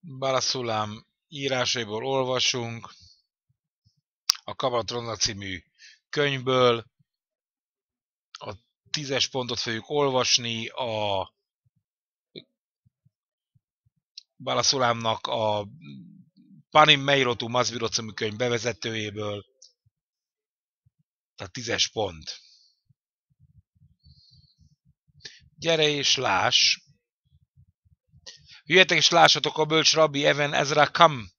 Balaszulam írásaiból olvasunk, a Kabatrona című könyvből, a tízes pontot fogjuk olvasni, a Balaszulámnak a Panim Meirotu Mazviro című könyv bevezetőjéből, tehát tízes pont. Gyere és láss! Jöjjetek és lássatok a bölcs rabbi Even Ezra Kam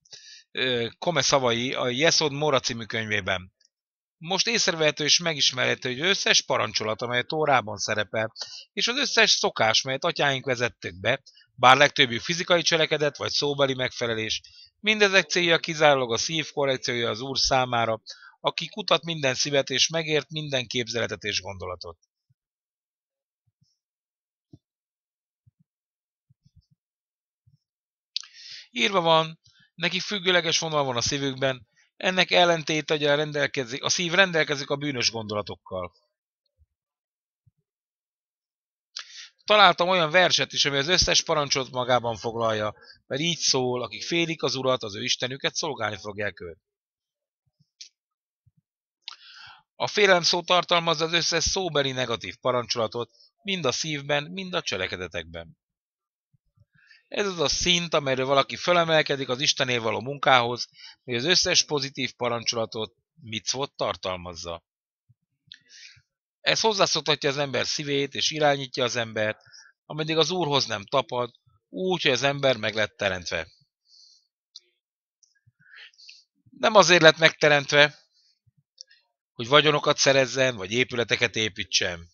kome szavai a Yesod Mora című könyvében. Most észrevehető és megismerhető, hogy összes parancsolat, amely a Tórában szerepel, és az összes szokás, melyet atyáink vezettek be, bár legtöbbjük fizikai cselekedet vagy szóbeli megfelelés, mindezek célja kizárólag a szív korrekciója az Úr számára, aki kutat minden szívet és megért minden képzeletet és gondolatot. Írva van, neki függőleges vonal van a szívükben, ennek ellentét hogy a, rendelkezik, a szív rendelkezik a bűnös gondolatokkal. Találtam olyan verset is, ami az összes parancsot magában foglalja, mert így szól, akik félik az urat, az ő istenüket, szolgálni fogják őt. A félelem szó tartalmazza az összes szóbeli negatív parancsolatot, mind a szívben, mind a cselekedetekben. Ez az a szint, amelyről valaki fölemelkedik az Istenél való munkához, hogy az összes pozitív parancsolatot, micvot tartalmazza. Ez hozzászoktatja az ember szívét, és irányítja az embert, ameddig az Úrhoz nem tapad, úgy, hogy az ember meg lett teremtve. Nem azért lett megteremtve, hogy vagyonokat szerezzen, vagy épületeket építsen.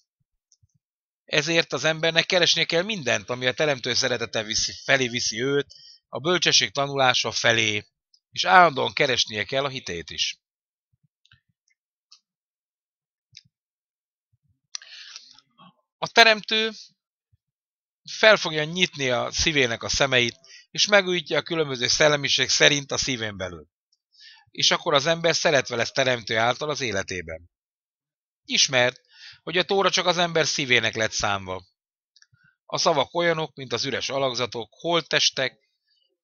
Ezért az embernek keresnie kell mindent, ami a teremtő szeretete viszi, felé viszi őt, a bölcsesség tanulása felé, és állandóan keresnie kell a hitét is. A teremtő fel fogja nyitni a szívének a szemeit, és megújítja a különböző szellemiség szerint a szívén belül. És akkor az ember szeretve lesz teremtő által az életében. Ismert, hogy a tóra csak az ember szívének lett számva. A szavak olyanok, mint az üres alakzatok, holttestek,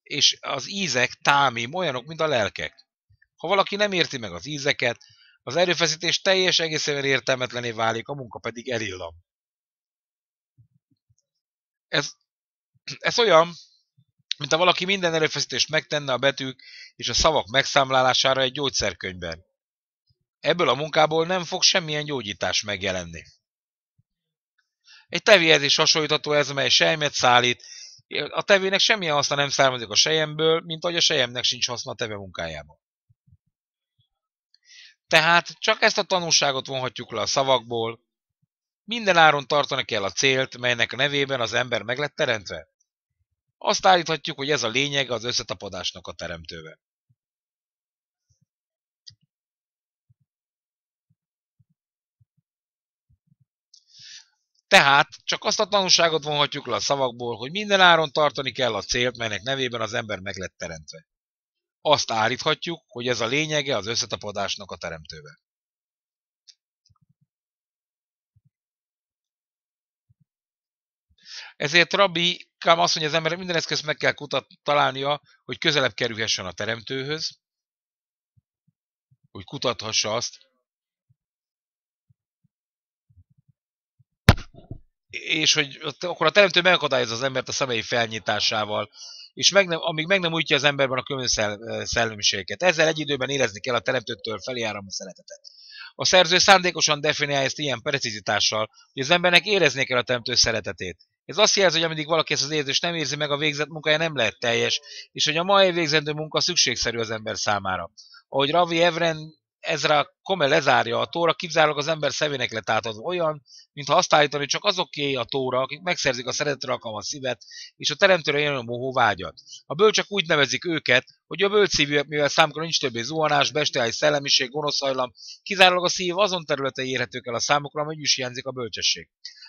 és az ízek, támim, olyanok, mint a lelkek. Ha valaki nem érti meg az ízeket, az erőfeszítés teljes egészében értelmetlené válik, a munka pedig elillam. Ez, ez olyan, mint ha valaki minden erőfeszítést megtenne a betűk és a szavak megszámlálására egy gyógyszerkönyvben. Ebből a munkából nem fog semmilyen gyógyítás megjelenni. Egy tevéhez is hasonlítható ez, mely sejmet szállít. A tevének semmilyen haszna nem származik a sejemből, mint ahogy a sejemnek sincs haszna a teve munkájában. Tehát csak ezt a tanulságot vonhatjuk le a szavakból. Minden áron tartani kell a célt, melynek a nevében az ember meg lett teremtve. Azt állíthatjuk, hogy ez a lényeg az összetapadásnak a teremtővel. Tehát csak azt a tanulságot vonhatjuk le a szavakból, hogy minden áron tartani kell a célt, melynek nevében az ember meg lett teremtve. Azt állíthatjuk, hogy ez a lényege az összetapadásnak a teremtővel. Ezért Rabbi Kám azt mondja, az emberek minden eszközt meg kell kutat, találnia, hogy közelebb kerülhessen a teremtőhöz, hogy kutathassa azt, és hogy akkor a teremtő megakadályozza az embert a személyi felnyitásával, és meg nem, amíg meg nem újtja az emberben a különböző szellemiségeket. Ezzel egy időben érezni kell a teremtőtől felé áramló szeretetet. A szerző szándékosan definiálja ezt ilyen precizitással, hogy az embernek érezni kell a teremtő szeretetét. Ez azt jelzi, hogy ameddig valaki ezt az érzést nem érzi meg, a végzett munkája nem lehet teljes, és hogy a mai végzendő munka szükségszerű az ember számára. Ahogy Ravi Evren Ezra Kome lezárja a tóra, kizárólag az ember szemének lett átadva olyan, mintha azt állítani, csak azoké a tóra, akik megszerzik a szeretetre alkalmas szívet, és a teremtőre jön a mohó vágyat. A bölcsök úgy nevezik őket, hogy a bölcszívűek, mivel számukra nincs többé zuhanás, bestiális szellemiség, gonoszhajlam, kizárólag a szív azon területei érhetők el a számukra, amely is hiányzik a bölcsesség.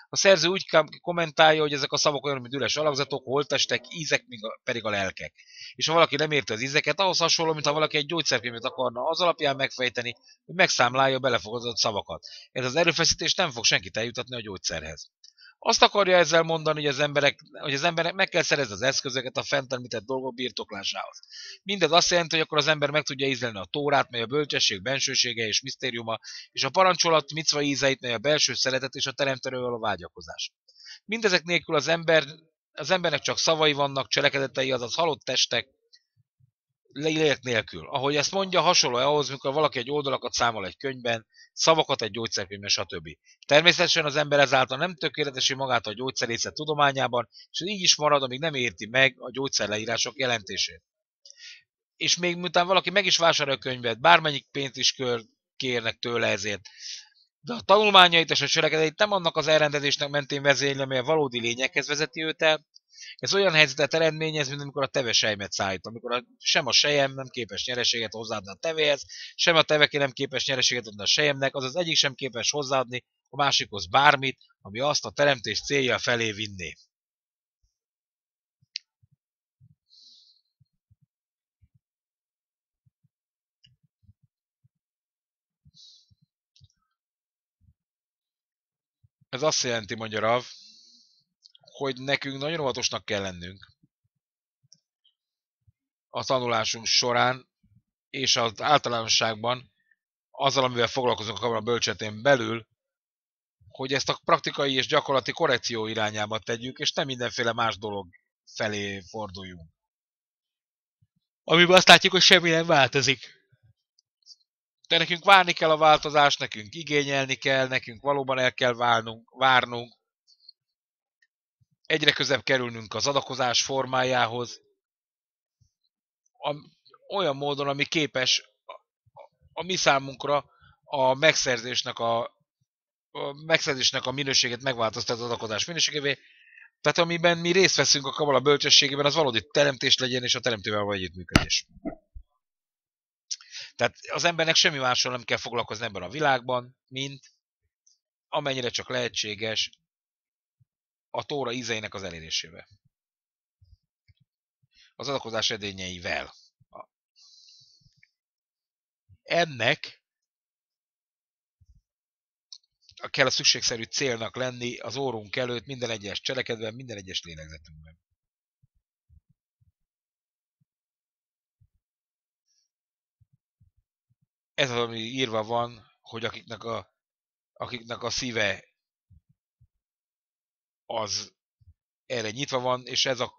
A szerző úgy kommentálja, hogy ezek a szavak olyan, mint üres alakzatok, holtestek, ízek pedig a lelkek. És ha valaki nem érti az ízeket, ahhoz hasonló, mintha valaki egy gyógyszerkönyvet akarna az alapján megfejteni, hogy megszámlálja a belefogadott szavakat. Ez az erőfeszítés nem fog senkit eljutatni a gyógyszerhez. Azt akarja ezzel mondani, hogy az emberek, hogy az emberek meg kell szerezni az eszközöket a fent említett dolgok birtoklásához. Mindez azt jelenti, hogy akkor az ember meg tudja ízlelni a tórát, mely a bölcsesség bensősége és misztériuma, és a parancsolat micva ízeit, mely a belső szeretet és a teremtőről a vágyakozás. Mindezek nélkül az ember, az embernek csak szavai vannak, cselekedetei, azaz halott testek, lélek nélkül. Ahogy ezt mondja, hasonló ahhoz, mikor valaki egy oldalakat számol egy könyvben, szavakat egy gyógyszerkönyvben, stb. Természetesen az ember ezáltal nem tökéletesi magát a gyógyszerészet tudományában, és így is marad, amíg nem érti meg a gyógyszerleírások jelentését. És még miután valaki meg is vásárolja a könyvet, bármennyit pénzt is kör, kérnek tőle ezért, de a tanulmányait és a cselekedeit nem annak az elrendezésnek mentén vezényli, amely a valódi lényekhez vezeti őt el, ez olyan helyzetet eredményez, mint amikor a teve sejmet szállít, amikor a, sem a sejem nem képes nyereséget hozzáadni a tevéhez, sem a teveké nem képes nyereséget adni a sejemnek, azaz egyik sem képes hozzáadni a másikhoz bármit, ami azt a teremtés célja felé vinné. Ez azt jelenti, mondja Rav, hogy nekünk nagyon óvatosnak kell lennünk a tanulásunk során, és az általánosságban azzal, amivel foglalkozunk a bölcsetén belül, hogy ezt a praktikai és gyakorlati korrekció irányába tegyük, és nem mindenféle más dolog felé forduljunk. Amiben azt látjuk, hogy semmi nem változik. De nekünk várni kell a változást, nekünk igényelni kell, nekünk valóban el kell válnunk, várnunk, egyre közebb kerülnünk az adakozás formájához, olyan módon, ami képes a, mi számunkra a megszerzésnek a, a megszerzésnek a minőséget megváltoztat az adakozás minőségévé, tehát amiben mi részt veszünk a kabala bölcsességében, az valódi teremtés legyen, és a teremtővel vagy együttműködés. Tehát az embernek semmi mással nem kell foglalkozni ebben a világban, mint amennyire csak lehetséges a tóra ízeinek az elérésébe. Az adakozás edényeivel. Ennek kell a szükségszerű célnak lenni az órunk előtt minden egyes cselekedben, minden egyes lélegzetünkben. Ez az, ami írva van, hogy akiknek a, akiknek a szíve az erre nyitva van, és ez a,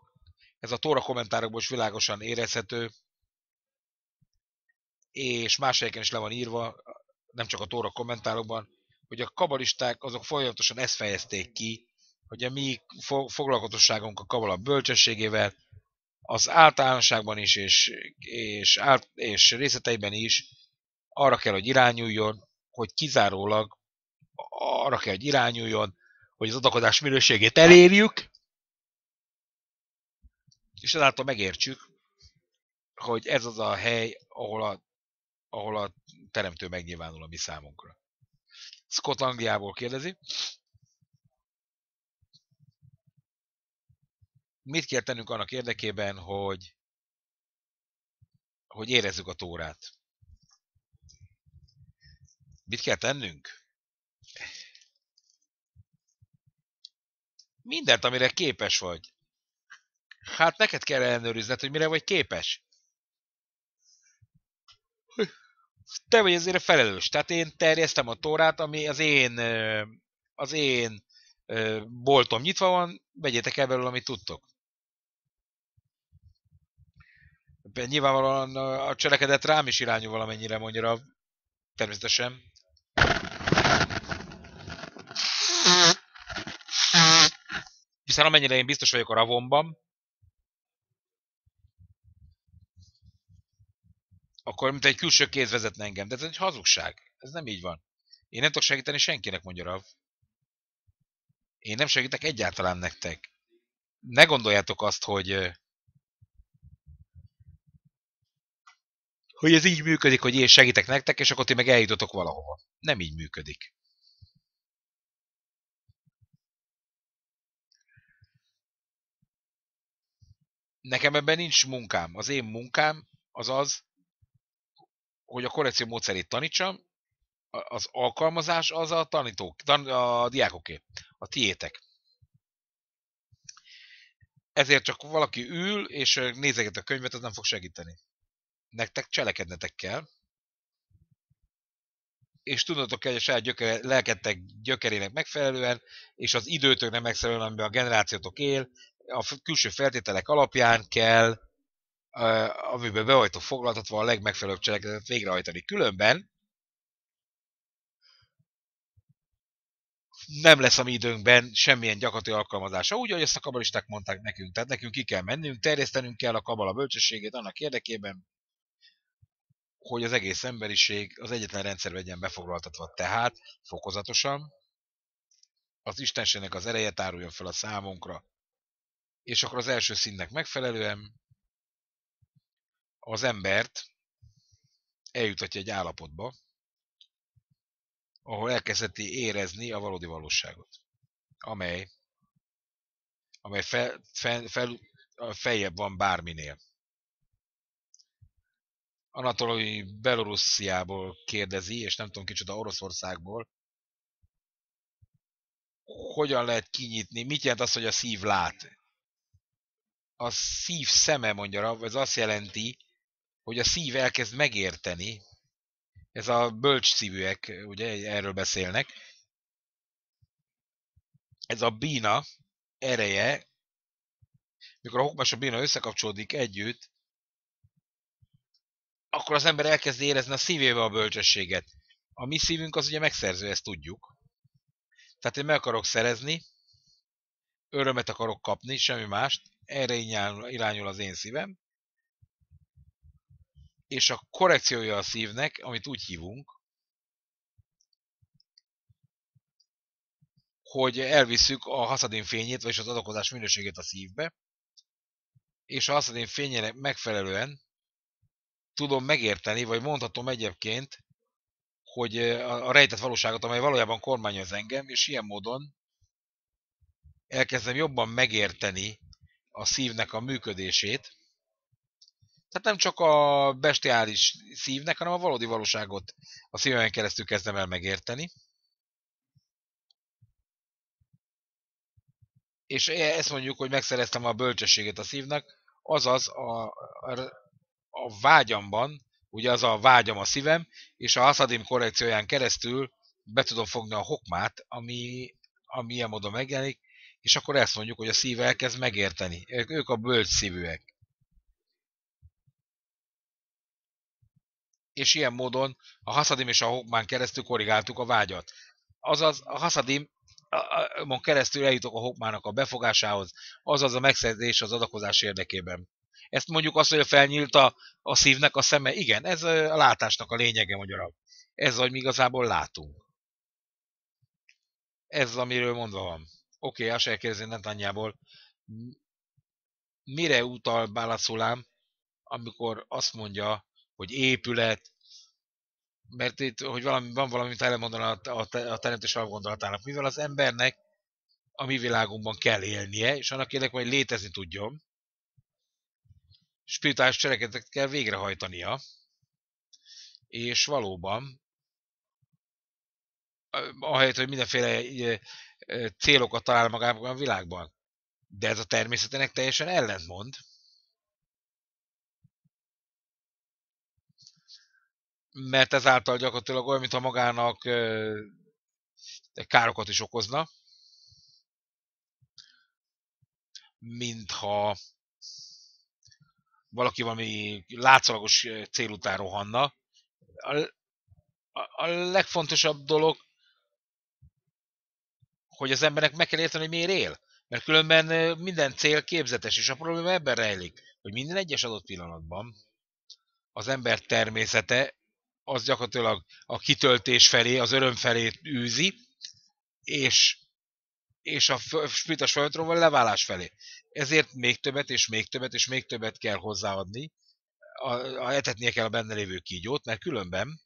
ez a Tóra kommentárokból is világosan érezhető, és más helyeken is le van írva, nem csak a Tóra kommentárokban, hogy a kabalisták azok folyamatosan ezt fejezték ki, hogy a mi foglalkozosságunk a kabala bölcsességével, az általánosságban is, és, és, át, és részleteiben is arra kell, hogy irányuljon, hogy kizárólag arra kell, hogy irányuljon, hogy az adakozás minőségét elérjük, és ezáltal megértsük, hogy ez az a hely, ahol a, ahol a teremtő megnyilvánul a mi számunkra. Scott Angliából kérdezi. Mit kell tennünk annak érdekében, hogy, hogy érezzük a tórát? Mit kell tennünk? Mindent, amire képes vagy. Hát neked kell ellenőrizned, hogy mire vagy képes. Te vagy ezért felelős. Tehát én terjesztem a tórát, ami az én, az én boltom nyitva van, vegyétek el belőle, amit tudtok. Nyilvánvalóan a cselekedet rám is irányul valamennyire, mondja természetesen. Hiszen amennyire én biztos vagyok a ravomban, akkor mint egy külső kéz vezetne engem. De ez egy hazugság. Ez nem így van. Én nem tudok segíteni senkinek, mondja Rav. Én nem segítek egyáltalán nektek. Ne gondoljátok azt, hogy hogy ez így működik, hogy én segítek nektek, és akkor ti meg eljutotok valahova. Nem így működik. Nekem ebben nincs munkám. Az én munkám az az, hogy a korrekció módszerét tanítsam, az alkalmazás az a tanítók, tan, a diákoké, a tiétek. ezért csak valaki ül, és nézeget a könyvet, az nem fog segíteni. Nektek cselekednetek kell, és tudnotok kell, hogy a saját gyökere, lelketek gyökerének megfelelően, és az időtöknek megfelelően, amiben a generációtok él, a külső feltételek alapján kell, amiben be vagytok foglaltatva a legmegfelelőbb cselekedetet végrehajtani. Különben nem lesz a mi időnkben semmilyen gyakorlati alkalmazása, úgy, ahogy ezt a kabalisták mondták nekünk. Tehát nekünk ki kell mennünk, terjesztenünk kell a kabala bölcsességét annak érdekében, hogy az egész emberiség az egyetlen rendszer legyen befoglaltatva. Tehát fokozatosan az Istenségnek az ereje táruljon fel a számunkra, és akkor az első színnek megfelelően az embert eljutatja egy állapotba, ahol elkezdheti érezni a valódi valóságot, amely, amely fel, fel, fel, feljebb van bárminél. Anatolói Belorussziából kérdezi, és nem tudom kicsoda Oroszországból, hogyan lehet kinyitni, mit jelent az, hogy a szív lát? A szív szeme, mondja, ez azt jelenti, hogy a szív elkezd megérteni, ez a bölcs szívűek, ugye erről beszélnek, ez a bína ereje, mikor a hokma és a bína összekapcsolódik együtt, akkor az ember elkezd érezni a szívébe a bölcsességet. A mi szívünk az ugye megszerző, ezt tudjuk. Tehát én meg akarok szerezni, örömet akarok kapni, semmi mást, erre irányul az én szívem, és a korrekciója a szívnek, amit úgy hívunk, hogy elviszük a haszadin fényét, vagyis az adakozás minőségét a szívbe, és a haszadin fényének megfelelően tudom megérteni, vagy mondhatom egyébként, hogy a rejtett valóságot, amely valójában kormányoz engem, és ilyen módon elkezdem jobban megérteni a szívnek a működését, tehát nem csak a bestiális szívnek, hanem a valódi valóságot a szívemen keresztül kezdem el megérteni. És e, ezt mondjuk, hogy megszereztem a bölcsességet a szívnek, azaz a, a, vágyamban, ugye az a vágyam a szívem, és a haszadim korrekcióján keresztül be tudom fogni a hokmát, ami, ami ilyen módon megjelenik, és akkor ezt mondjuk, hogy a szíve elkezd megérteni. Ők, a bölcs szívűek. és ilyen módon a haszadim és a hokmán keresztül korrigáltuk a vágyat. Azaz a haszadim mon keresztül eljutok a hokmának a befogásához, azaz a megszerzés az adakozás érdekében. Ezt mondjuk azt, hogy felnyílt a, a szívnek a szeme. Igen, ez a látásnak a lényege magyarul. Ez, hogy mi igazából látunk. Ez amiről mondva van. Oké, okay, azt elkérdezni Netanyából. Mire utal Bálaszulám, amikor azt mondja, hogy épület, mert itt, hogy valami, van valami, amit elmondani a, a, a teremtés alapgondolatának, mivel az embernek a mi világunkban kell élnie, és annak érdekében, hogy létezni tudjon, spirituális cselekedetet kell végrehajtania, és valóban, ahelyett, hogy mindenféle célokat talál magában a világban. De ez a természetének teljesen ellentmond. mert ezáltal gyakorlatilag olyan, mintha magának károkat is okozna, mintha valaki valami látszalagos cél után rohanna. A, a, legfontosabb dolog, hogy az embernek meg kell érteni, hogy miért él. Mert különben minden cél képzetes, és a probléma ebben rejlik, hogy minden egyes adott pillanatban az ember természete az gyakorlatilag a kitöltés felé, az öröm felé űzi, és, és a spiritas folyamatról leválás felé. Ezért még többet, és még többet, és még többet kell hozzáadni, a, a, etetnie kell a benne lévő kígyót, mert különben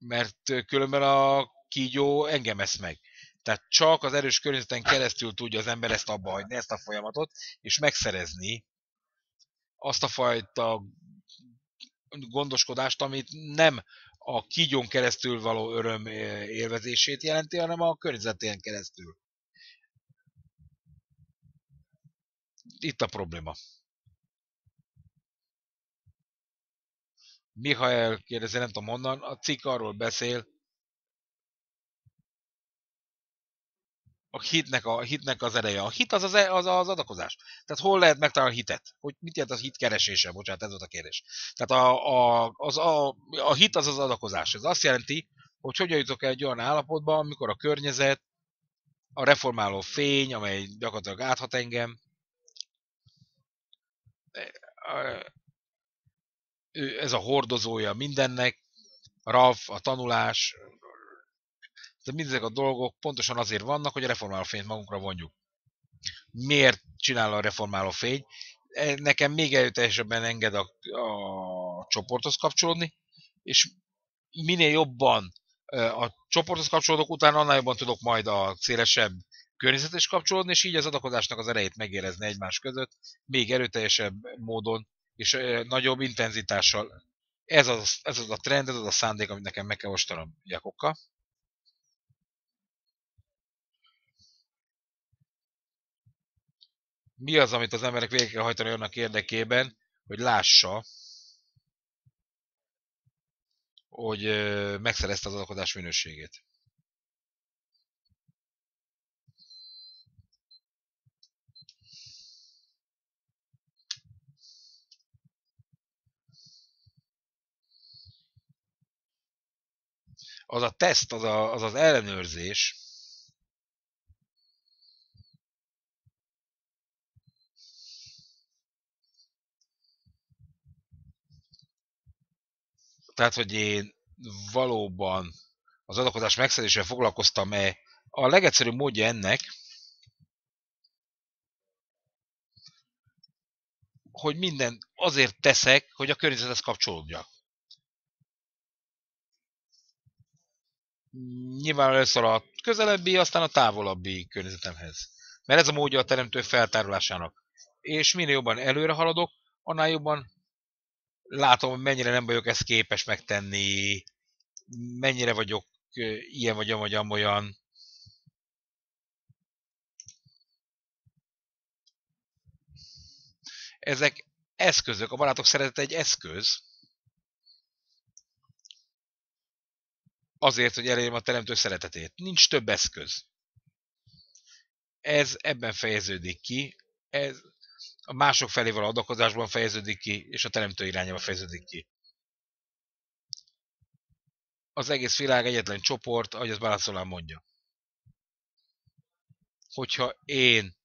mert különben a kígyó engem esz meg. Tehát csak az erős környezeten keresztül tudja az ember ezt abba hagyni, ezt a folyamatot, és megszerezni azt a fajta gondoskodást, amit nem a kígyón keresztül való öröm élvezését jelenti, hanem a környezetén keresztül. Itt a probléma. Mihael kérdezi, nem tudom honnan, a cikk arról beszél, a hitnek, a hitnek az ereje. A hit az az, az az adakozás. Tehát hol lehet megtalálni a hitet? Hogy mit jelent az hit keresése? Bocsánat, ez volt a kérdés. Tehát a, a, az, a, a hit az az adakozás. Ez azt jelenti, hogy hogyan jutok el egy olyan állapotba, amikor a környezet, a reformáló fény, amely gyakorlatilag áthat engem, ez a hordozója mindennek, a RAV, a tanulás, de mindezek a dolgok pontosan azért vannak, hogy a reformáló fényt magunkra vonjuk. Miért csinál a reformáló fény? E, nekem még erőteljesebben enged a, a csoporthoz kapcsolódni, és minél jobban e, a csoporthoz kapcsolódok, utána annál jobban tudok majd a szélesebb környezetet is kapcsolódni, és így az adakozásnak az erejét megérezni egymás között, még erőteljesebb módon, és nagyobb intenzitással. Ez az, ez az a trend, ez az a szándék, amit nekem meg kell ostanom Jakokkal. mi az, amit az emberek végig kell hajtani annak érdekében, hogy lássa, hogy megszerezte az adakozás minőségét. Az a teszt, az a, az, az ellenőrzés, Tehát, hogy én valóban az adakozás megszerzésével foglalkoztam-e, a legegyszerűbb módja ennek, hogy minden azért teszek, hogy a környezethez kapcsolódjak. Nyilván először a közelebbi, aztán a távolabbi környezetemhez. Mert ez a módja a teremtő feltárulásának. És minél jobban előre haladok, annál jobban látom, hogy mennyire nem vagyok ezt képes megtenni, mennyire vagyok ilyen vagy amolyan, amolyan. Ezek eszközök, a barátok szeretete egy eszköz, azért, hogy elérjem a teremtő szeretetét. Nincs több eszköz. Ez ebben fejeződik ki. Ez, a mások felé való adakozásban fejeződik ki, és a teremtő irányába fejeződik ki. Az egész világ egyetlen csoport, ahogy az Balaszolán mondja. Hogyha én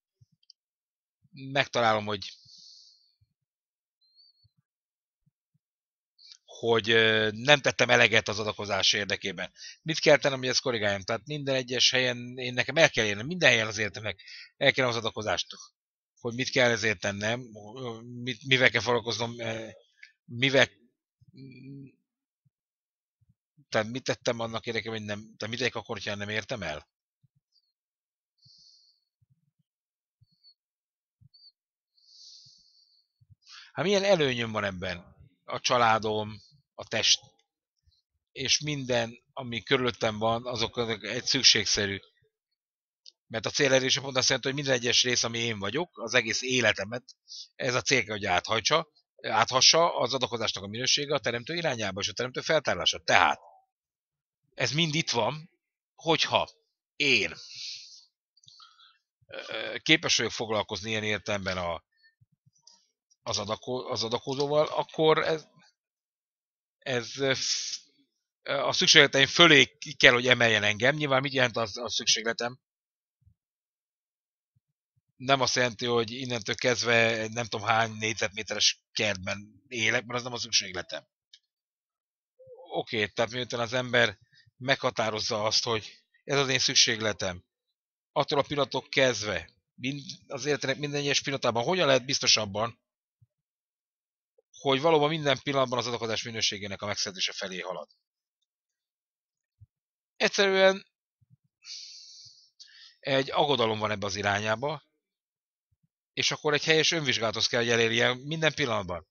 megtalálom, hogy hogy nem tettem eleget az adakozás érdekében. Mit kell tennem, hogy ezt korrigáljam? Tehát minden egyes helyen én nekem el kell érnem, minden helyen az értemnek el kell az adakozást hogy mit kell ezért tennem, mit, mivel kell foglalkoznom, mivel tehát mit tettem annak érdekében, hogy nem, tehát mit tegyek akkor, hogyha nem értem el? Hát milyen előnyöm van ebben? A családom, a test, és minden, ami körülöttem van, azok egy szükségszerű mert a célelése pont azt jelenti, hogy minden egyes rész, ami én vagyok, az egész életemet, ez a cél hogy áthajtsa, áthassa az adakozásnak a minősége a teremtő irányába és a teremtő feltárása. Tehát ez mind itt van, hogyha én képes vagyok foglalkozni ilyen értelemben a, az, adako, az adakozóval, akkor ez, ez a szükségleteim fölé kell, hogy emeljen engem. Nyilván mit jelent az a szükségletem? nem azt jelenti, hogy innentől kezdve nem tudom hány négyzetméteres kertben élek, mert az nem a szükségletem. Oké, okay, tehát miután az ember meghatározza azt, hogy ez az én szükségletem, attól a pillanatok kezdve, mind, az életének minden egyes pillanatában, hogyan lehet biztosabban, hogy valóban minden pillanatban az adakozás minőségének a megszerzése felé halad. Egyszerűen egy aggodalom van ebbe az irányába, és akkor egy helyes önvizsgálatot kell, hogy elérje minden pillanatban.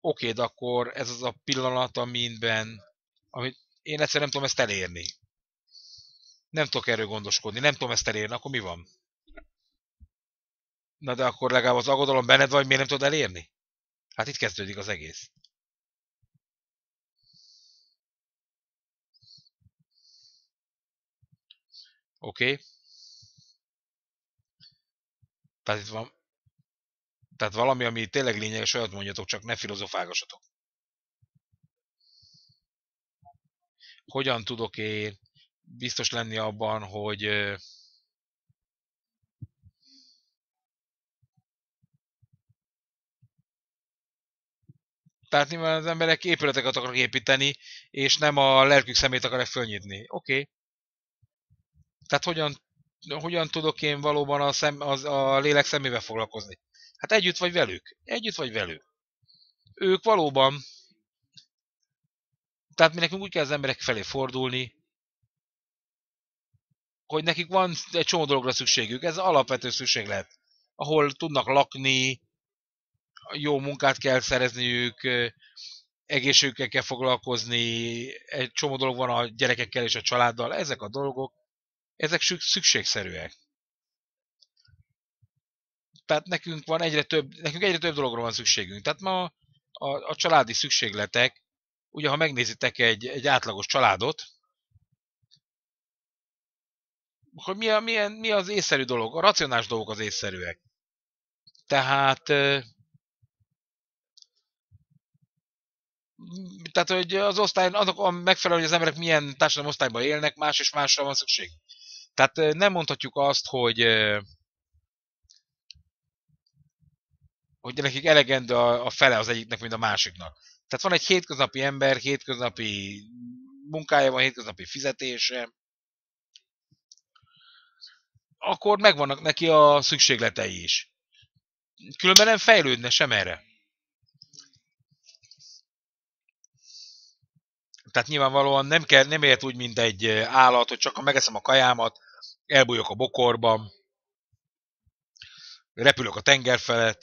Oké, de akkor ez az a pillanat, amiben amit én egyszerűen nem tudom ezt elérni. Nem tudok erről gondoskodni, nem tudom ezt elérni, akkor mi van? Na de akkor legalább az aggodalom benned vagy, miért nem tudod elérni? Hát itt kezdődik az egész. Oké. Okay. Tehát itt van... Tehát valami, ami tényleg lényeges, olyat mondjatok, csak ne filozofálgassatok. Hogyan tudok én biztos lenni abban, hogy Tehát nyilván az emberek épületeket akarnak építeni, és nem a lelkük szemét akarják fölnyitni. Oké. Okay. Tehát hogyan, hogyan tudok én valóban a, szem, az, a lélek szemével foglalkozni? Hát együtt vagy velük. Együtt vagy velük. Ők valóban... Tehát mi nekünk úgy kell az emberek felé fordulni, hogy nekik van egy csomó dologra szükségük. Ez alapvető szükséglet. Ahol tudnak lakni, jó munkát kell szerezniük, egészségükkel kell foglalkozni, egy csomó dolog van a gyerekekkel és a családdal, ezek a dolgok, ezek szükségszerűek. Tehát nekünk van egyre több, nekünk egyre több dologra van szükségünk. Tehát ma a, a családi szükségletek, ugye ha megnézitek egy, egy átlagos családot, hogy mi, a, milyen, mi az észszerű dolog, a racionális dolgok az észszerűek. Tehát tehát, hogy az osztály, azok a megfelelő, hogy az emberek milyen társadalmi osztályban élnek, más és másra van szükség. Tehát nem mondhatjuk azt, hogy hogy nekik elegendő a, a fele az egyiknek, mint a másiknak. Tehát van egy hétköznapi ember, hétköznapi munkája van, hétköznapi fizetése, akkor megvannak neki a szükségletei is. Különben nem fejlődne sem erre. Tehát nyilvánvalóan nem, kell, nem ért úgy, mint egy állat, hogy csak ha megeszem a kajámat, elbújok a bokorba, repülök a tenger felett.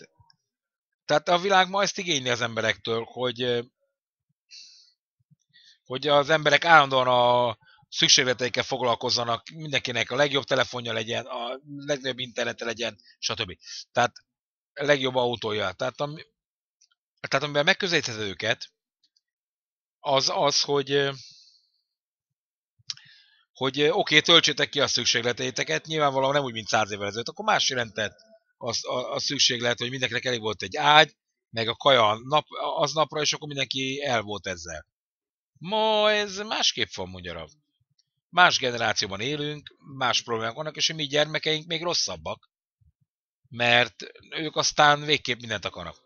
Tehát a világ ma ezt igényli az emberektől, hogy, hogy az emberek állandóan a szükségleteikkel foglalkozzanak, mindenkinek a legjobb telefonja legyen, a legnagyobb internete legyen, stb. Tehát a legjobb autója. Tehát, ami, tehát amiben megközelítheted őket, az az, hogy hogy oké, okay, töltsétek ki a szükségleteiteket, nyilvánvalóan nem úgy, mint száz évvel ezelőtt, akkor más jelentett az, a, a szükséglet, hogy mindenkinek elég volt egy ágy, meg a kaja nap, az napra, és akkor mindenki el volt ezzel. Ma ez másképp van magyarab. Más generációban élünk, más problémák vannak, és a mi gyermekeink még rosszabbak, mert ők aztán végképp mindent akarnak.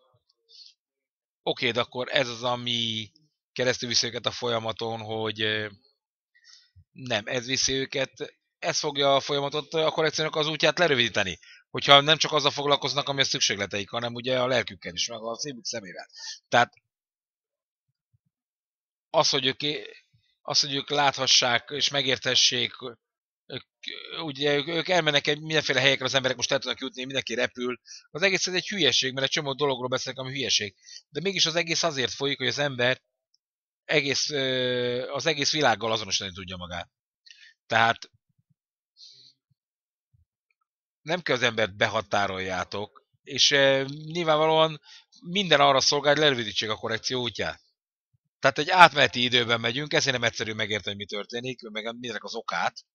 Oké, de akkor ez az, ami keresztül viszi őket a folyamaton, hogy nem, ez viszi őket, ez fogja a folyamatot, a korrekciónak az útját lerövidíteni. Hogyha nem csak azzal foglalkoznak, ami a szükségleteik, hanem ugye a lelkükkel is, meg a szívük szemével. Tehát az, hogy ők, az, hogy ők láthassák és megértessék, ők, ugye ők, ők elmennek egy mindenféle helyekre, az emberek most el tudnak jutni, mindenki repül. Az egész ez egy hülyeség, mert egy csomó dologról beszélek, ami hülyeség. De mégis az egész azért folyik, hogy az ember egész, az egész világgal azonosítani tudja magát. Tehát nem kell az embert behatároljátok, és nyilvánvalóan minden arra szolgál, hogy lerövidítsék a korrekció útját. Tehát egy átmeneti időben megyünk, ezért nem egyszerű megérteni, hogy mi történik, meg mindenek az okát.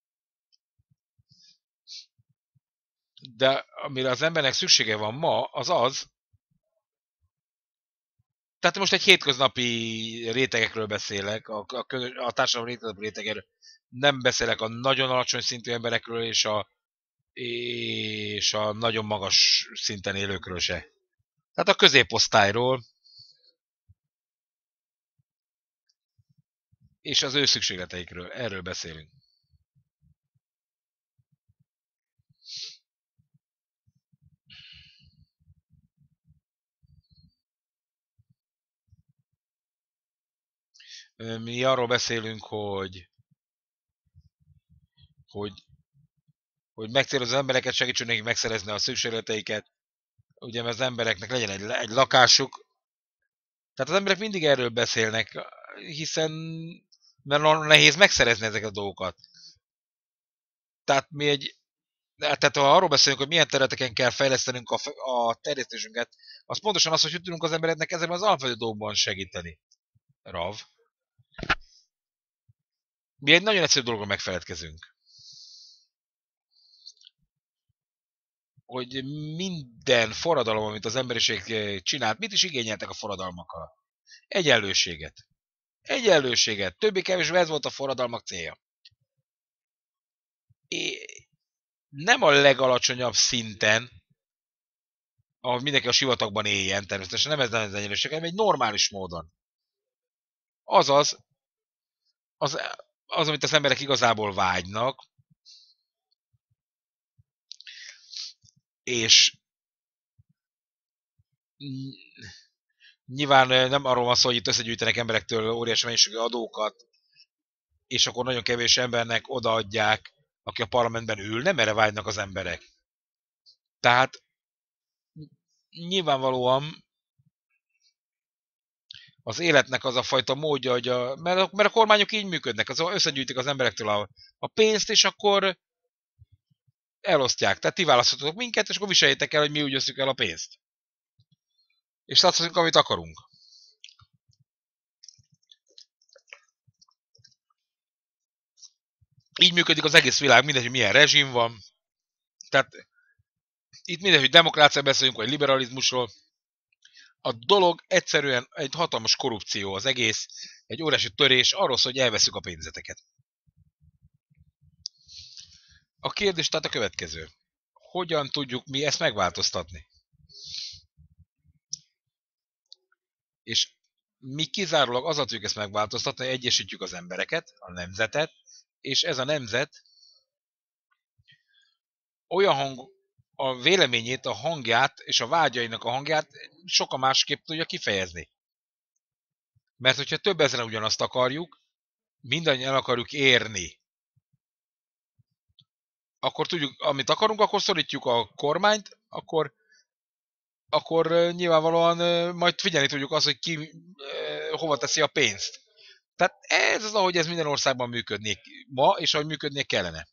De amire az embernek szüksége van ma, az az, tehát most egy hétköznapi rétegekről beszélek, a, a, a társadalom rétegabb rétegekről. Nem beszélek a nagyon alacsony szintű emberekről és a, és a nagyon magas szinten élőkről se. Tehát a középosztályról és az ő szükségleteikről. Erről beszélünk. Mi arról beszélünk, hogy hogy, hogy megcéloz az embereket, segítsünk nekik megszerezni a szükségleteiket, ugye mert az embereknek legyen egy, egy lakásuk. Tehát az emberek mindig erről beszélnek, hiszen Mert nehéz megszerezni ezeket a dolgokat. Tehát mi egy tehát ha arról beszélünk, hogy milyen területeken kell fejlesztenünk a, a terjesztésünket, az pontosan az, hogy tudunk az embereknek ezekben az alapvető dolgokban segíteni. Rav. Mi egy nagyon egyszerű dologról megfeledkezünk. Hogy minden forradalom, amit az emberiség csinált, mit is igényeltek a forradalmakkal? Egyenlőséget. Egyenlőséget. Többé-kevésbé ez volt a forradalmak célja. É, nem a legalacsonyabb szinten, ahol mindenki a sivatagban éljen, természetesen nem ez nem az egyenlőség, hanem egy normális módon. Azaz, az, az, amit az emberek igazából vágynak, és nyilván nem arról van szó, hogy itt összegyűjtenek emberektől óriási mennyiségű adókat, és akkor nagyon kevés embernek odaadják, aki a parlamentben ül, nem erre vágynak az emberek. Tehát nyilvánvalóan az életnek az a fajta módja, hogy a, mert, a, mert a kormányok így működnek, az összegyűjtik az emberektől a, a pénzt, és akkor elosztják. Tehát ti választhatok minket, és akkor viseljétek el, hogy mi úgy osztjuk el a pénzt. És láthatunk, amit akarunk. Így működik az egész világ, mindegy, hogy milyen rezsim van. Tehát itt mindegy, hogy demokrácia beszélünk, vagy liberalizmusról, a dolog egyszerűen egy hatalmas korrupció az egész, egy óriási törés arról szól, hogy elveszük a pénzeteket. A kérdés tehát a következő. Hogyan tudjuk mi ezt megváltoztatni? És mi kizárólag az tudjuk ezt megváltoztatni, hogy egyesítjük az embereket, a nemzetet, és ez a nemzet olyan hang, a véleményét, a hangját és a vágyainak a hangját sokkal másképp tudja kifejezni. Mert hogyha több ezen ugyanazt akarjuk, mindannyian el akarjuk érni, akkor tudjuk, amit akarunk, akkor szorítjuk a kormányt, akkor, akkor nyilvánvalóan majd figyelni tudjuk azt, hogy ki hova teszi a pénzt. Tehát ez az, ahogy ez minden országban működnék ma, és ahogy működnie kellene.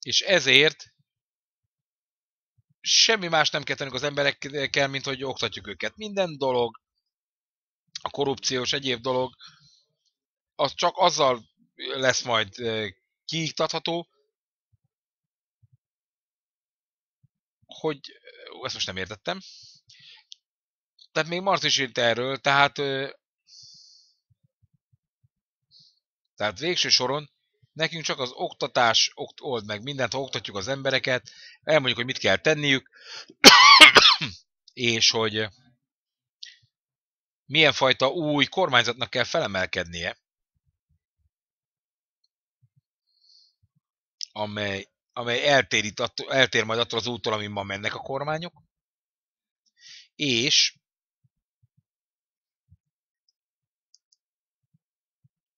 És ezért semmi más nem kell tennünk az emberekkel, mint hogy oktatjuk őket. Minden dolog, a korrupciós egyéb dolog, az csak azzal lesz majd kiiktatható, hogy ezt most nem értettem. Tehát még Marx is írt erről, tehát tehát végső soron Nekünk csak az oktatás old meg mindent, ha oktatjuk az embereket, elmondjuk, hogy mit kell tenniük, és hogy milyen fajta új kormányzatnak kell felemelkednie, amely, amely eltérít eltér majd attól az úttól, amin ma mennek a kormányok, és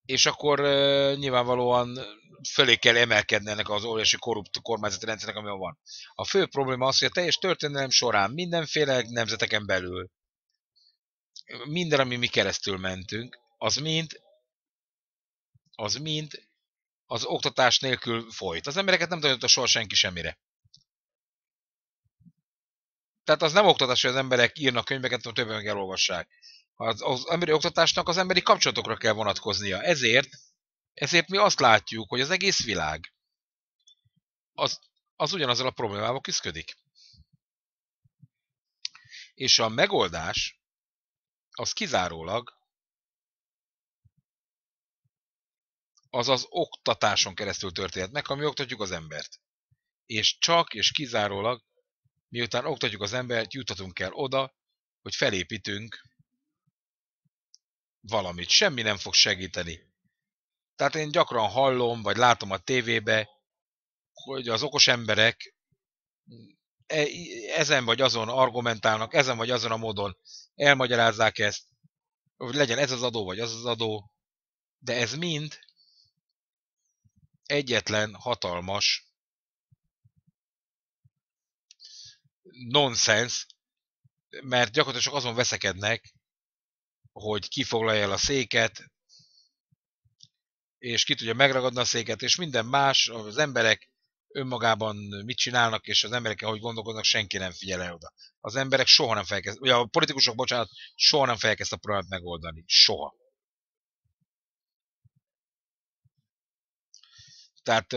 és akkor uh, nyilvánvalóan fölé kell emelkedni ennek az óriási korrupt kormányzati rendszernek, ami van. A fő probléma az, hogy a teljes történelem során mindenféle nemzeteken belül minden, ami mi keresztül mentünk, az mind az mind az oktatás nélkül folyt. Az embereket nem tanította soha senki semmire. Tehát az nem oktatás, hogy az emberek írnak könyveket, hanem többen elolvassák az, az emberi oktatásnak az emberi kapcsolatokra kell vonatkoznia. Ezért, ezért mi azt látjuk, hogy az egész világ az, az ugyanazzal a problémával küzdik. És a megoldás az kizárólag az az oktatáson keresztül történhet meg, ha oktatjuk az embert. És csak és kizárólag, miután oktatjuk az embert, jutatunk el oda, hogy felépítünk valamit. Semmi nem fog segíteni. Tehát én gyakran hallom, vagy látom a tévébe, hogy az okos emberek e, ezen vagy azon argumentálnak, ezen vagy azon a módon elmagyarázzák ezt, hogy legyen ez az adó, vagy az az adó, de ez mind egyetlen hatalmas nonsens, mert gyakorlatilag azon veszekednek, hogy kifoglalja el a széket, és ki tudja megragadni a széket, és minden más, az emberek önmagában mit csinálnak, és az emberek, ahogy gondolkodnak, senki nem figyel el oda. Az emberek soha nem felkezd, ugye a politikusok, bocsánat, soha nem felkezd a problémát megoldani. Soha. Tehát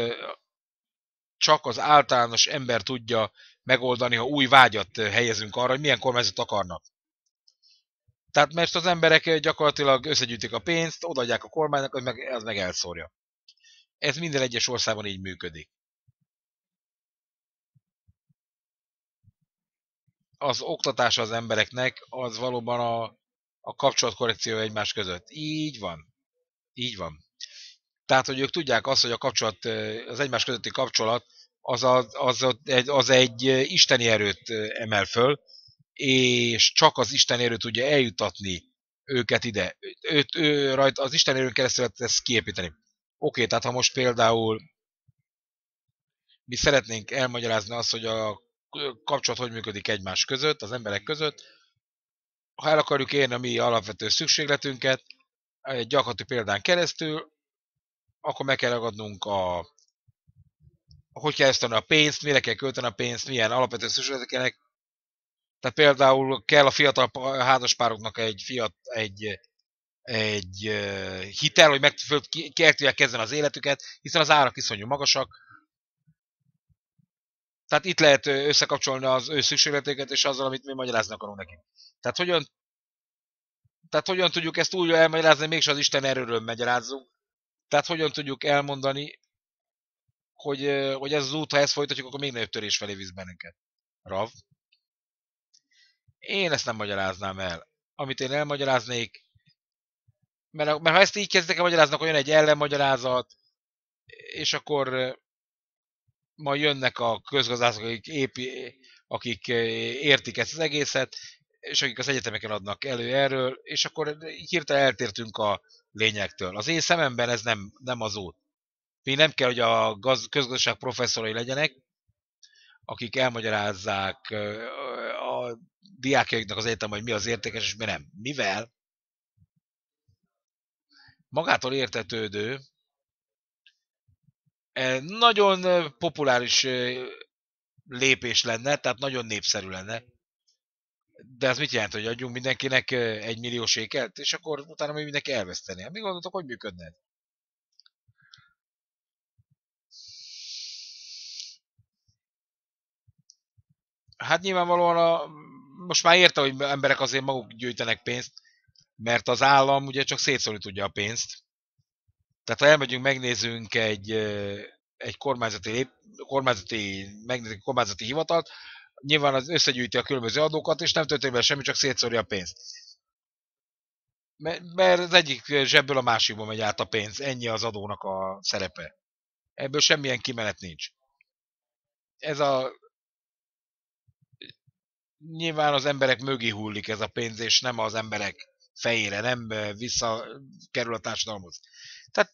csak az általános ember tudja megoldani, ha új vágyat helyezünk arra, hogy milyen kormányzat akarnak. Tehát mert az emberek gyakorlatilag összegyűjtik a pénzt, odaadják a kormánynak, az meg, az meg elszórja. Ez minden egyes országban így működik. Az oktatás az embereknek az valóban a, a kapcsolatkorrekció egymás között. Így van. Így van. Tehát, hogy ők tudják azt, hogy a kapcsolat, az egymás közötti kapcsolat az, a, az, a, az egy isteni erőt emel föl, és csak az Isten erő tudja eljutatni őket ide. Őt, ő, rajt, az Isten erőn keresztül lehet ezt kiépíteni. Oké, tehát ha most például mi szeretnénk elmagyarázni azt, hogy a kapcsolat hogy működik egymás között, az emberek között, ha el akarjuk érni a mi alapvető szükségletünket, egy gyakorlati példán keresztül, akkor meg kell ragadnunk a hogy kell a pénzt, mire kell költeni a pénzt, milyen alapvető szükségletek tehát például kell a fiatal házaspároknak egy, fiat, egy, egy hitel, hogy meg ki tudják kezdeni az életüket, hiszen az árak iszonyú magasak. Tehát itt lehet összekapcsolni az ő szükségleteket és azzal, amit mi magyarázni akarunk neki. Tehát hogyan, tehát hogyan tudjuk ezt úgy elmagyarázni, mégis az Isten erőről magyarázzunk. Tehát hogyan tudjuk elmondani, hogy, hogy ez az út, ha ezt folytatjuk, akkor még nagyobb törés felé visz bennünket. Rav? Én ezt nem magyaráznám el. Amit én elmagyaráznék, mert, mert ha ezt így kezdek el magyarázni, akkor jön egy ellenmagyarázat, és akkor ma jönnek a közgazdászok, akik, épi, akik értik ezt az egészet, és akik az egyetemeken adnak elő erről, és akkor hirtelen eltértünk a lényektől. Az én szememben ez nem, nem az út. Mi nem kell, hogy a gaz, közgazdaság professzorai legyenek, akik elmagyarázzák a diákjaiknak az egyetem, hogy mi az értékes, és mi nem. Mivel magától értetődő, nagyon populáris lépés lenne, tehát nagyon népszerű lenne. De ez mit jelent, hogy adjunk mindenkinek egy millió sékelt, és akkor utána még mindenki elveszteni. Mi gondoltok, hogy működne? Hát nyilvánvalóan a, most már érte, hogy emberek azért maguk gyűjtenek pénzt, mert az állam ugye csak szétszólni tudja a pénzt. Tehát ha elmegyünk, megnézünk egy, egy kormányzati, kormányzati, megnézzük egy kormányzati hivatalt, nyilván az összegyűjti a különböző adókat, és nem történik vele semmi, csak szétszórja a pénzt. Mert az egyik zsebből a másikba megy át a pénz, ennyi az adónak a szerepe. Ebből semmilyen kimenet nincs. Ez a nyilván az emberek mögé hullik ez a pénz, és nem az emberek fejére, nem visszakerül a társadalomhoz. Tehát,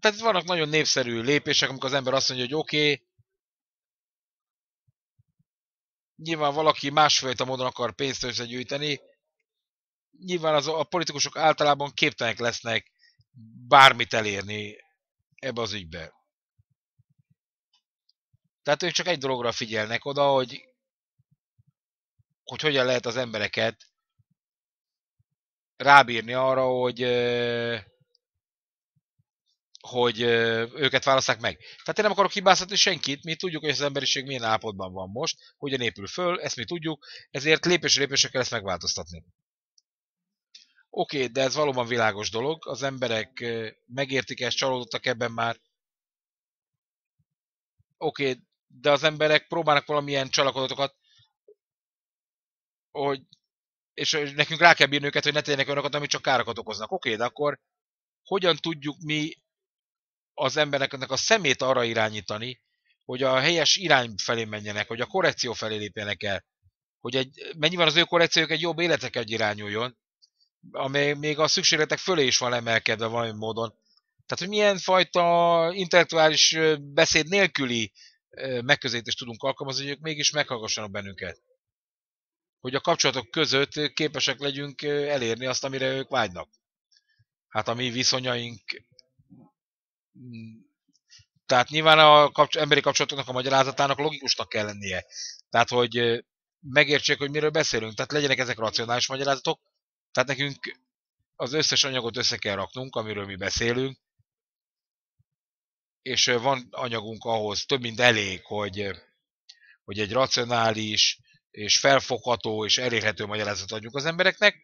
tehát vannak nagyon népszerű lépések, amikor az ember azt mondja, hogy oké, okay, nyilván valaki másfajta módon akar pénzt összegyűjteni, nyilván az, a politikusok általában képtelenek lesznek bármit elérni ebbe az ügybe. Tehát ők csak egy dologra figyelnek oda, hogy hogy hogyan lehet az embereket rábírni arra, hogy hogy őket választák meg. Tehát én nem akarok hibáztatni senkit, mi tudjuk, hogy az emberiség milyen állapotban van most, hogyan épül föl, ezt mi tudjuk, ezért lépés lépésre kell ezt megváltoztatni. Oké, okay, de ez valóban világos dolog, az emberek megértik ezt, csalódottak ebben már. Oké, okay, de az emberek próbálnak valamilyen csalakodatokat hogy és nekünk rá kell bírni őket, hogy ne tegyenek olyanokat, amit csak károkat okoznak. Oké, de akkor hogyan tudjuk mi az embereknek a szemét arra irányítani, hogy a helyes irány felé menjenek, hogy a korrekció felé lépjenek el, hogy egy, mennyivel az ő korrekciók egy jobb életeket irányuljon, amely még a szükségletek fölé is van emelkedve valami módon. Tehát, hogy milyen fajta intellektuális beszéd nélküli megközelítést tudunk alkalmazni, hogy ők mégis meghallgassanak bennünket hogy a kapcsolatok között képesek legyünk elérni azt, amire ők vágynak. Hát a mi viszonyaink Tehát nyilván a kapcs- emberi kapcsolatoknak a magyarázatának logikusnak kell lennie. Tehát, hogy megértsék, hogy miről beszélünk. Tehát legyenek ezek racionális magyarázatok. Tehát nekünk az összes anyagot össze kell raknunk, amiről mi beszélünk, és van anyagunk ahhoz, több mint elég, hogy, hogy egy racionális és felfogható és elérhető magyarázatot adjunk az embereknek,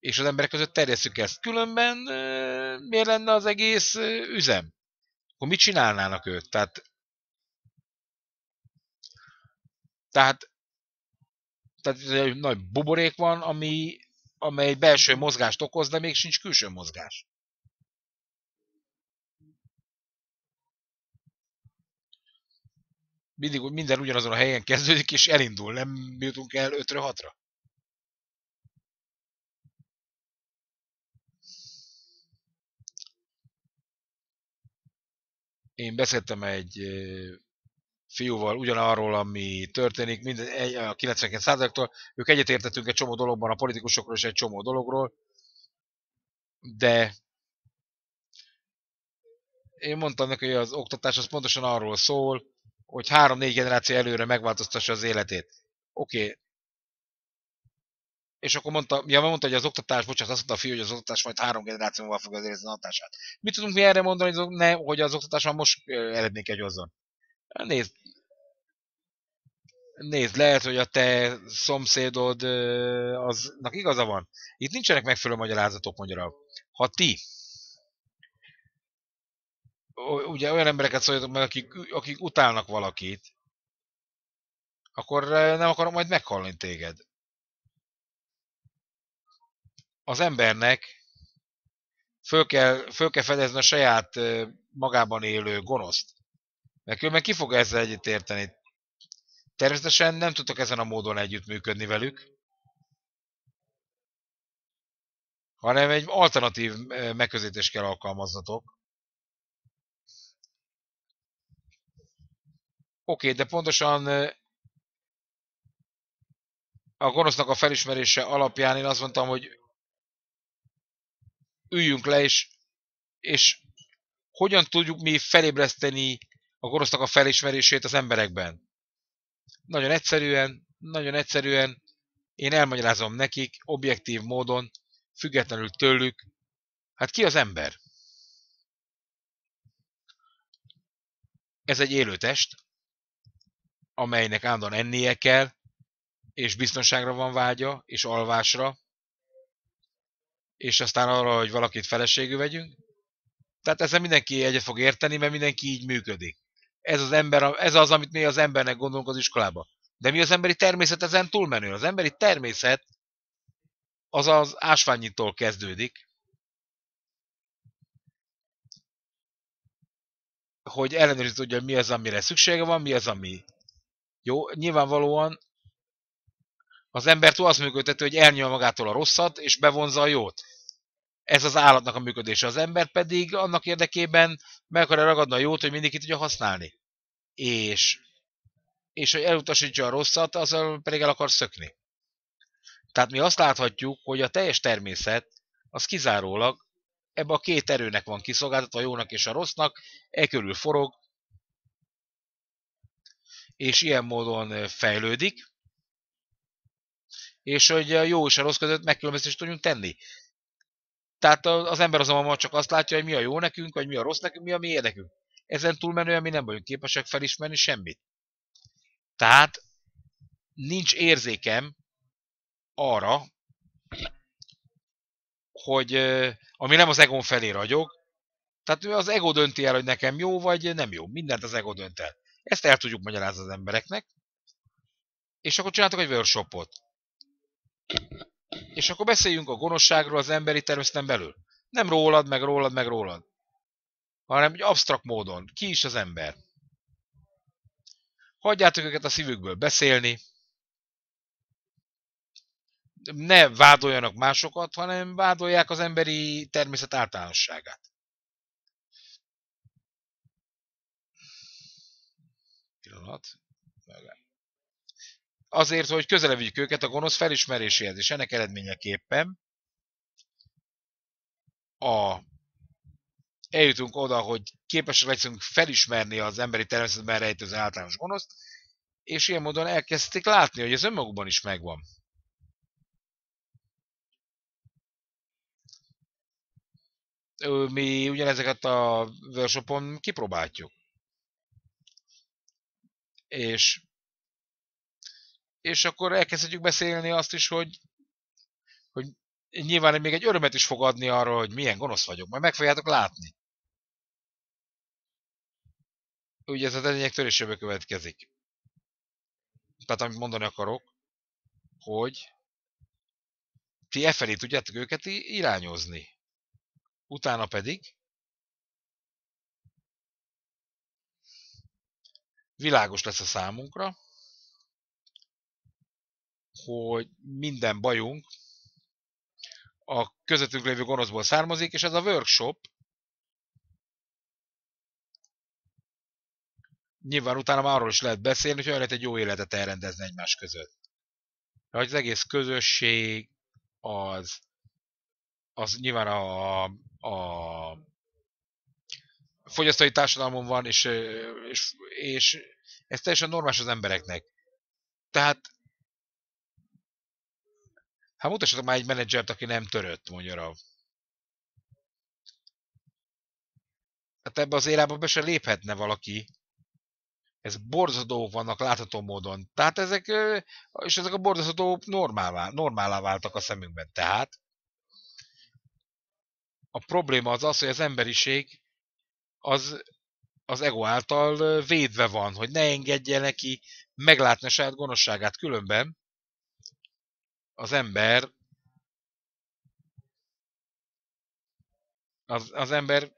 és az emberek között terjesszük ezt. Különben miért lenne az egész üzem? Akkor mit csinálnának ők? Tehát, tehát, tehát egy nagy buborék van, ami, amely belső mozgást okoz, de még sincs külső mozgás. Mindig minden ugyanazon a helyen kezdődik, és elindul, nem jutunk el 5-ről 6-ra. Én beszéltem egy fiúval ugyanarról, ami történik minden, a 99 százaléktól. Ők egyetértettünk egy csomó dologban, a politikusokról és egy csomó dologról, de én mondtam neki, hogy az oktatás az pontosan arról szól, hogy három-négy generáció előre megváltoztassa az életét. Oké. Okay. És akkor mondta, ja, mondta, hogy az oktatás, bocsánat, azt mondta a fiú, hogy az oktatás majd három generáció múlva fogja érezni a hatását. Mit tudunk mi erre mondani, hogy, ne, hogy az oktatás már most eredményt hozzon? Nézd, nézd, lehet, hogy a te szomszédod aznak igaza van. Itt nincsenek megfelelő magyarázatok magyarul. Ha ti ugye olyan embereket szóljatok meg, akik, akik utálnak valakit, akkor nem akarom majd meghallani téged. Az embernek föl kell, föl kell fedezni a saját magában élő gonoszt. Mert különben ki fog ezzel együtt érteni? Természetesen nem tudtok ezen a módon együttműködni velük, hanem egy alternatív megközelítést kell alkalmaznatok. Oké, de pontosan a gonosznak a felismerése alapján én azt mondtam, hogy üljünk le, és, és hogyan tudjuk mi felébreszteni a gonosznak a felismerését az emberekben. Nagyon egyszerűen, nagyon egyszerűen én elmagyarázom nekik, objektív módon, függetlenül tőlük, hát ki az ember? Ez egy élő test, amelynek állandóan ennie kell, és biztonságra van vágya, és alvásra, és aztán arra, hogy valakit feleségül vegyünk. Tehát ezzel mindenki egyet fog érteni, mert mindenki így működik. Ez az, ember, ez az, amit mi az embernek gondolunk az iskolába. De mi az emberi természet ezen túlmenő? Az emberi természet az az ásványitól kezdődik, hogy ellenőrizni tudja, mi az, amire szüksége van, mi az, ami jó, nyilvánvalóan az ember túl azt működtető, hogy elnyomja magától a rosszat, és bevonza a jót. Ez az állatnak a működése. Az ember pedig annak érdekében meg akarja ragadni a jót, hogy mindig ki tudja használni. És, és hogy elutasítsa a rosszat, azzal pedig el akar szökni. Tehát mi azt láthatjuk, hogy a teljes természet az kizárólag ebbe a két erőnek van kiszolgáltatva, a jónak és a rossznak, e körül forog, és ilyen módon fejlődik, és hogy a jó és a rossz között megkülönböztetést tudjunk tenni. Tehát az ember azonban csak azt látja, hogy mi a jó nekünk, vagy mi a rossz nekünk, mi a mi érdekünk. Ezen túlmenően mi nem vagyunk képesek felismerni semmit. Tehát nincs érzékem arra, hogy ami nem az egón felé ragyog, tehát az ego dönti el, hogy nekem jó vagy nem jó. Mindent az ego dönt el. Ezt el tudjuk magyarázni az embereknek. És akkor csináltak egy workshopot. És akkor beszéljünk a gonoszságról az emberi természeten belül. Nem rólad, meg rólad, meg rólad. Hanem egy absztrakt módon. Ki is az ember? Hagyjátok őket a szívükből beszélni. Ne vádoljanak másokat, hanem vádolják az emberi természet általánosságát. Pillanat. Azért, hogy közelebb vigyük őket a gonosz felismeréséhez, és ennek eredményeképpen a eljutunk oda, hogy képesek leszünk felismerni az emberi természetben rejtőző általános gonoszt, és ilyen módon elkezdték látni, hogy ez önmagukban is megvan. Mi ugyanezeket a workshopon kipróbáljuk. És, és akkor elkezdhetjük beszélni azt is, hogy, hogy nyilván még egy örömet is fog adni arról, hogy milyen gonosz vagyok. Majd meg fogjátok látni. Ugye ez a lényeg törésébe következik. Tehát amit mondani akarok, hogy ti e felé tudjátok őket irányozni. Utána pedig világos lesz a számunkra, hogy minden bajunk a közöttünk lévő gonoszból származik, és ez a workshop nyilván utána már arról is lehet beszélni, hogy lehet egy jó életet elrendezni egymás között. Hogy az egész közösség az, az nyilván a, a fogyasztói társadalmon van, és, és, és ez teljesen normális az embereknek. Tehát Hát mutassatok már egy menedzsert, aki nem törött, mondja Rav. Hát ebbe az érába be se léphetne valaki. Ez borzadó vannak látható módon. Tehát ezek, és ezek a borzadók normálá, normálá váltak a szemünkben. Tehát a probléma az az, hogy az emberiség az, az ego által védve van, hogy ne engedje neki meglátni a saját gonoszságát. Különben az ember az, az ember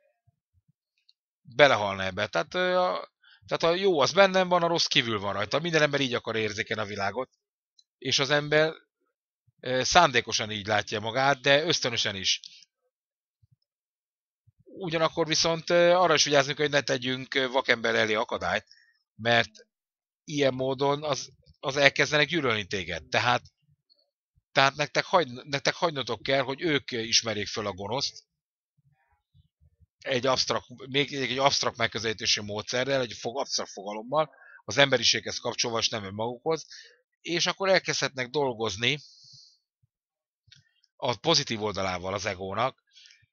belehalna ebbe. Tehát, a, tehát a jó az bennem van, a rossz kívül van rajta. Minden ember így akar érzékelni a világot. És az ember szándékosan így látja magát, de ösztönösen is. Ugyanakkor viszont arra is vigyázni hogy ne tegyünk vakember elé akadályt, mert ilyen módon az, az elkezdenek gyűlölni téged. Tehát tehát nektek, hagy, nektek hagynotok kell, hogy ők ismerjék föl a gonoszt, egy absztrakt, még egy absztrakt megközelítési módszerrel, egy fog, absztrakt fogalommal, az emberiséghez kapcsolva, és nem önmagukhoz, és akkor elkezdhetnek dolgozni a pozitív oldalával az egónak,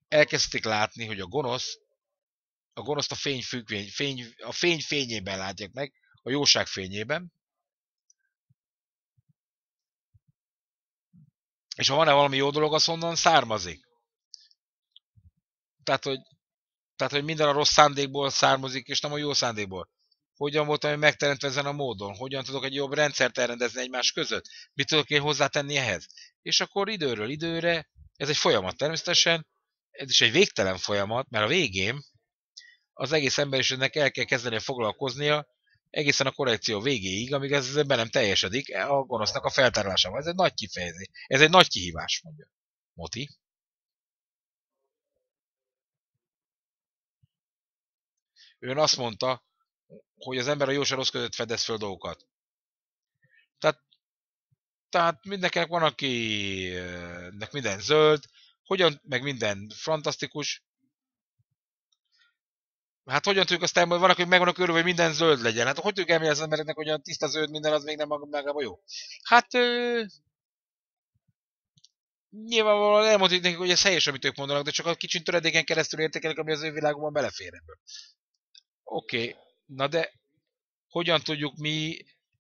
elkezdték látni, hogy a gonosz, a gonoszt a fény, függvény, fény, a fény fényében látják meg, a jóság fényében, És ha van-e valami jó dolog, az onnan származik. Tehát, hogy, tehát, hogy minden a rossz szándékból származik, és nem a jó szándékból. Hogyan voltam én megteremtve ezen a módon? Hogyan tudok egy jobb rendszert elrendezni egymás között? Mit tudok én hozzátenni ehhez? És akkor időről időre, ez egy folyamat természetesen, ez is egy végtelen folyamat, mert a végén az egész emberiségnek el kell kezdenie foglalkoznia egészen a korrekció végéig, amíg ez be nem teljesedik a gonosznak a feltárásával. Ez egy nagy kifejezés. Ez egy nagy kihívás, mondja Moti. Ön azt mondta, hogy az ember a jó és rossz között fedez föl dolgokat. Tehát, tehát mindenkinek van, akinek minden zöld, hogyan, meg minden fantasztikus, Hát hogyan tudjuk azt elmondani, van, hogy megvannak örülve, hogy minden zöld legyen. Hát hogy tudjuk elmondani az embereknek, hogy a tiszta zöld minden az még nem magában jó? Hát ö... nyilvánvalóan elmondjuk nekik, hogy ez helyes, amit ők mondanak, de csak a kicsit töredéken keresztül értékelik, ami az ő világban belefér. Oké, okay. na de hogyan tudjuk mi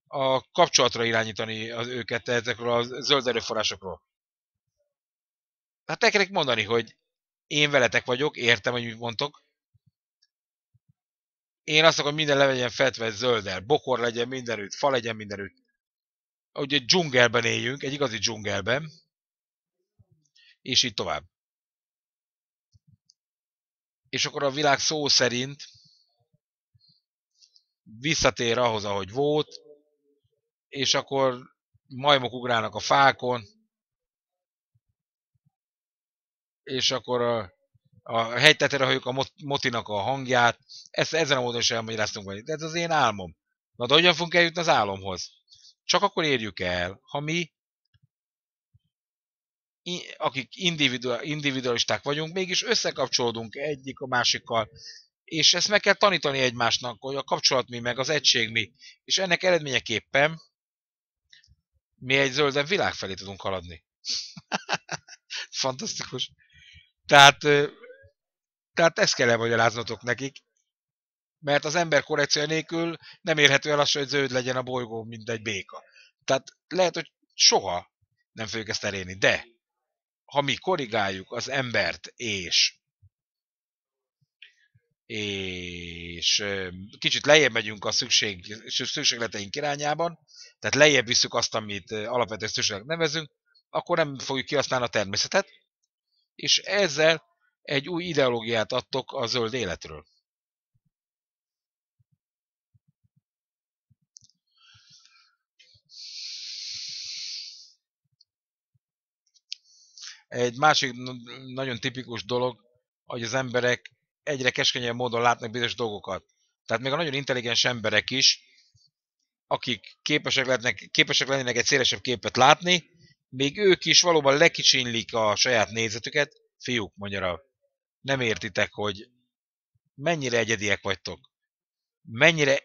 a kapcsolatra irányítani az őket ezekről a zöld erőforrásokról? Hát el kell mondani, hogy én veletek vagyok, értem, hogy mit mondtok, én azt akarom, hogy minden le legyen fetve zölddel, bokor legyen mindenütt, fa legyen mindenütt. Egy dzsungelben éljünk, egy igazi dzsungelben, és így tovább. És akkor a világ szó szerint visszatér ahhoz, ahogy volt, és akkor majmok ugrálnak a fákon, és akkor a a hegytetőre halljuk a motinak a hangját, ezt ezen a módon is elmagyaráztunk majd. De ez az én álmom. Na de hogyan fogunk eljutni az álomhoz? Csak akkor érjük el, ha mi akik individualisták vagyunk, mégis összekapcsolódunk egyik a másikkal, és ezt meg kell tanítani egymásnak, hogy a kapcsolat mi, meg az egység mi, és ennek eredményeképpen mi egy zöldebb világ felé tudunk haladni. Fantasztikus. Tehát, tehát ezt kell elmagyaráznatok nekik, mert az ember korrekció nélkül nem érhető el az, hogy zöld legyen a bolygó, mint egy béka. Tehát lehet, hogy soha nem fogjuk ezt elérni, de ha mi korrigáljuk az embert és és kicsit lejjebb megyünk a szükség, szükségleteink irányában, tehát lejjebb visszük azt, amit alapvetően szükségnek nevezünk, akkor nem fogjuk kihasználni a természetet, és ezzel egy új ideológiát adtok a zöld életről. Egy másik nagyon tipikus dolog, hogy az emberek egyre keskenyebb módon látnak bizonyos dolgokat. Tehát még a nagyon intelligens emberek is, akik képesek, lehetnek, képesek lennének egy szélesebb képet látni, még ők is valóban lekicsinlik a saját nézetüket. Fiúk, mondja nem értitek, hogy mennyire egyediek vagytok. Mennyire,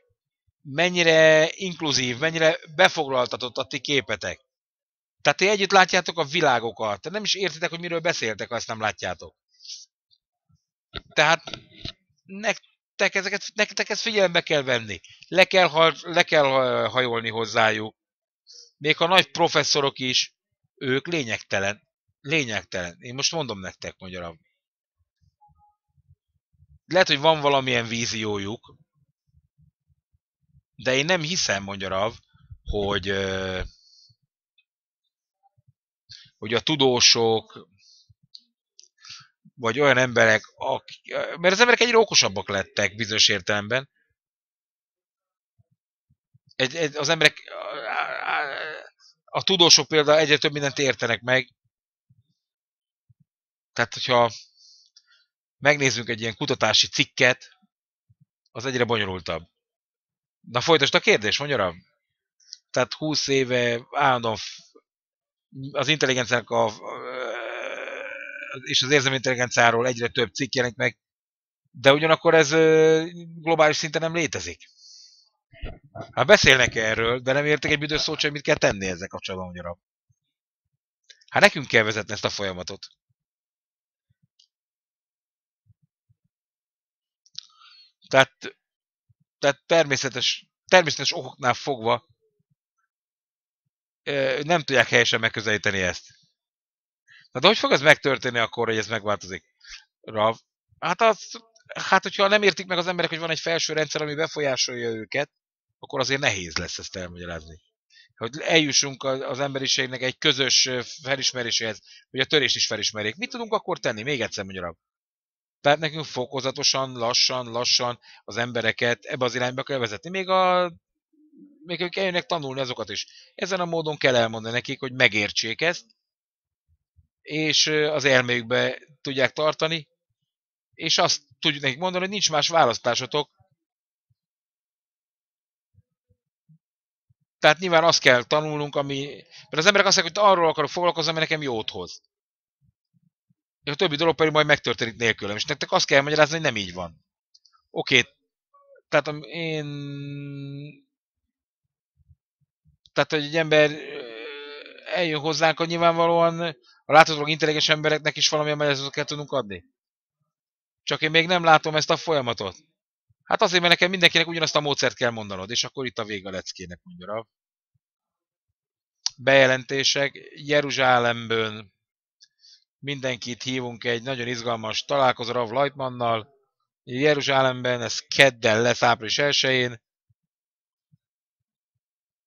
mennyire inkluzív, mennyire befoglaltatott a ti képetek. Tehát ti együtt látjátok a világokat. Te nem is értitek, hogy miről beszéltek, ha ezt nem látjátok. Tehát nektek, ezeket, nektek ezt figyelembe kell venni. Le kell, le kell hajolni hozzájuk. Még a nagy professzorok is, ők lényegtelen. Lényegtelen. Én most mondom nektek magyarul. Lehet, hogy van valamilyen víziójuk, de én nem hiszem, mondja hogy, hogy a tudósok, vagy olyan emberek, akik, mert az emberek egyre okosabbak lettek bizonyos értelemben. Egy, egy, az emberek, a, tudósok például egyre több mindent értenek meg. Tehát, hogyha megnézzünk egy ilyen kutatási cikket, az egyre bonyolultabb. Na folytasd a kérdés, magyarab? Tehát 20 éve állandóan az intelligenciának a és az érzelmi intelligenciáról egyre több cikk jelent meg, de ugyanakkor ez globális szinten nem létezik. Hát beszélnek erről, de nem értek egy büdös szót hogy mit kell tenni ezzel kapcsolatban magyarul. Hát nekünk kell vezetni ezt a folyamatot. Tehát, tehát természetes, természetes okoknál fogva nem tudják helyesen megközelíteni ezt. Na de hogy fog ez megtörténni akkor, hogy ez megváltozik? Rav? Hát, az, hát, hogyha nem értik meg az emberek, hogy van egy felső rendszer, ami befolyásolja őket, akkor azért nehéz lesz ezt elmagyarázni. Hogy eljussunk az emberiségnek egy közös felismeréséhez, hogy a törést is felismerjék. Mit tudunk akkor tenni? Még egyszer magyarul. Tehát nekünk fokozatosan, lassan, lassan az embereket ebbe az irányba kell vezetni. Még a még ők eljönnek tanulni azokat is. Ezen a módon kell elmondani nekik, hogy megértsék ezt, és az elméjükbe tudják tartani, és azt tudjuk nekik mondani, hogy nincs más választásotok. Tehát nyilván azt kell tanulnunk, ami... Mert az emberek azt mondják, hogy arról akarok foglalkozni, ami nekem jót hoz. A többi dolog pedig majd megtörténik nélkülem. És nektek azt kell magyarázni, hogy nem így van. Oké, okay. tehát én... Tehát, hogy egy ember eljön hozzánk, hogy nyilvánvalóan a láthatólag intelligens embereknek is valamilyen magyarázatot kell tudnunk adni. Csak én még nem látom ezt a folyamatot. Hát azért, mert nekem mindenkinek ugyanazt a módszert kell mondanod, és akkor itt a vége a leckének, mondja Rav. Bejelentések. Jeruzsálemből mindenkit hívunk egy nagyon izgalmas találkozó Rav Leitmannal. Jeruzsálemben ez kedden lesz április 1-én.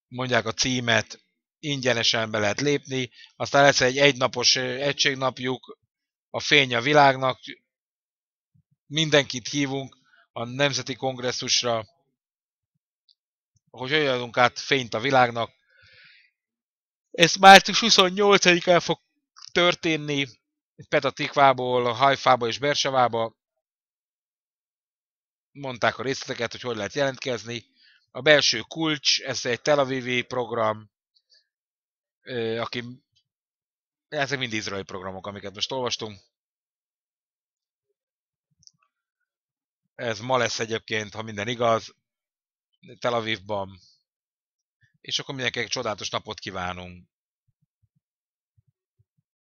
Mondják a címet, ingyenesen be lehet lépni, aztán lesz egy egynapos egységnapjuk, a fény a világnak, mindenkit hívunk a Nemzeti Kongresszusra, hogy adunk át fényt a világnak. Ez március 28-án fog történni Petatikvából, Hajfába és Bersavába. Mondták a részleteket, hogy hogy lehet jelentkezni. A belső kulcs, ez egy Tel Avivi program, aki Ezek mind izraeli programok, amiket most olvastunk. Ez ma lesz egyébként, ha minden igaz, Tel Avivban. És akkor mindenkinek csodálatos napot kívánunk.